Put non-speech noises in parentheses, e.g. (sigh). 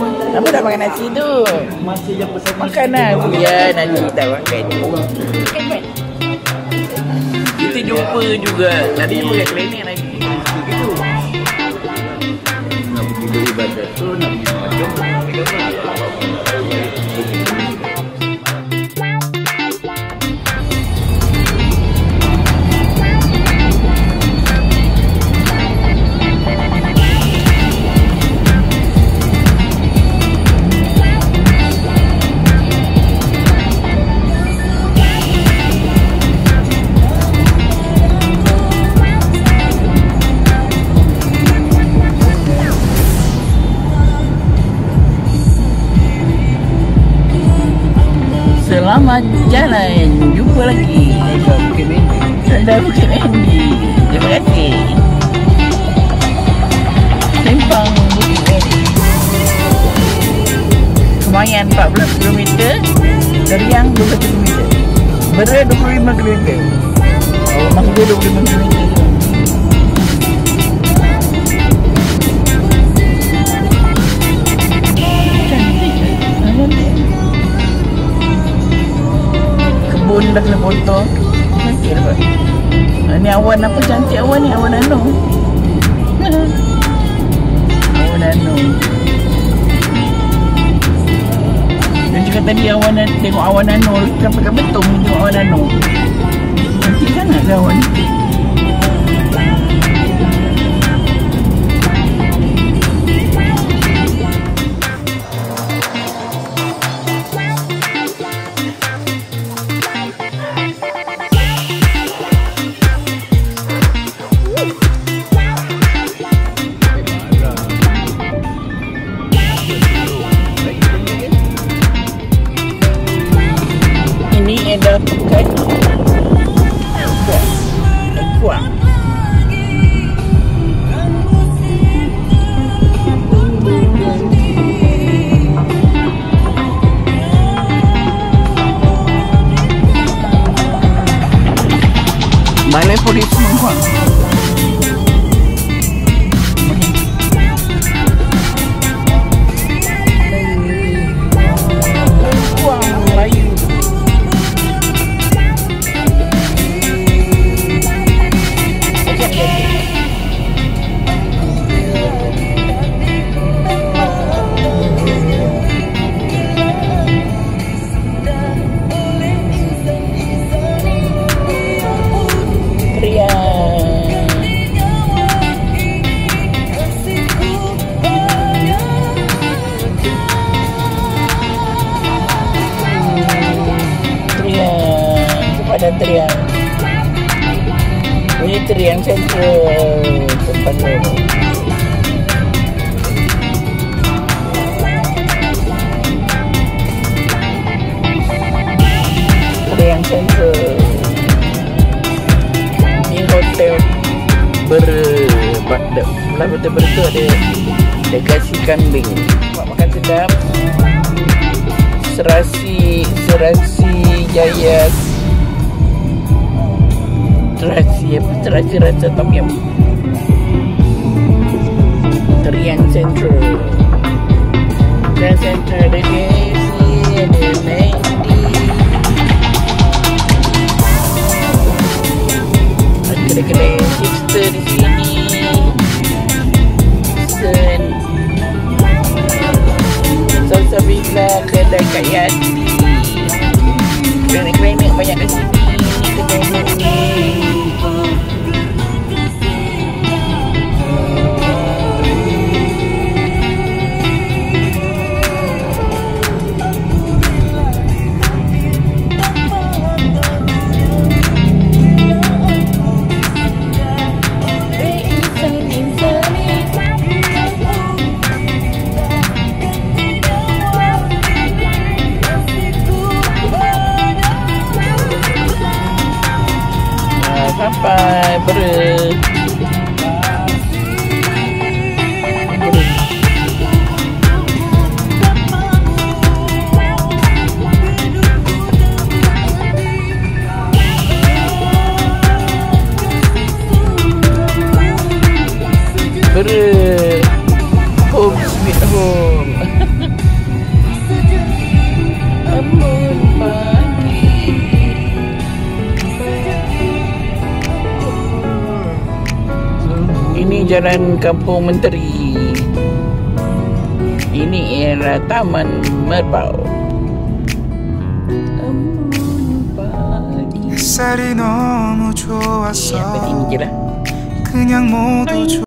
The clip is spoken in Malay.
Apa tak makan nasi tu? Masih yang bersama Makan lah. Ya, nasi tak makan. Kita jumpa juga. Tadi pakai klinik lagi. Nak pergi badan tu Nak pergi macam Selamat jalan. Jumpa lagi. Anda Bukit Mendi. Terima kasih. Sempang Bukit Mendi. Kemayan 14 km. Deriang 21 km. Bera 25 km. Oh, maksud dia 25 km. Kebun dah kena potong Cantik dapat Ni awan apa? Cantik awan ni Awan nano (laughs) Awan nano Dan cakap tadi awan Tengok awan nano pakai betung? Ni tengok awan nano Cantik sangat ke awan? ni Ini ada bukan Bukan Buang Balai polis Mengkuang Mengkuang Triang. Ini Triang Central Sepadan Triang Central Ini hotel ber hotel ber tu ada ada kasih kambing buat makan sedap. Serasi serasi jaya serasi apa serasi rasa tom yum Terian Central Terian Central ada KFC ada McD ada kedai-kedai hipster di sini. Sen. Salsabila kedai Kak Yati. Klinik-klinik banyak di sini. Kedai berat berat Ini jalan Kampung Menteri. Ini ialah Taman Merbau. Embun pagi. 햇살이 너무 Ya, 좋았어 begini je lah. 그냥 모두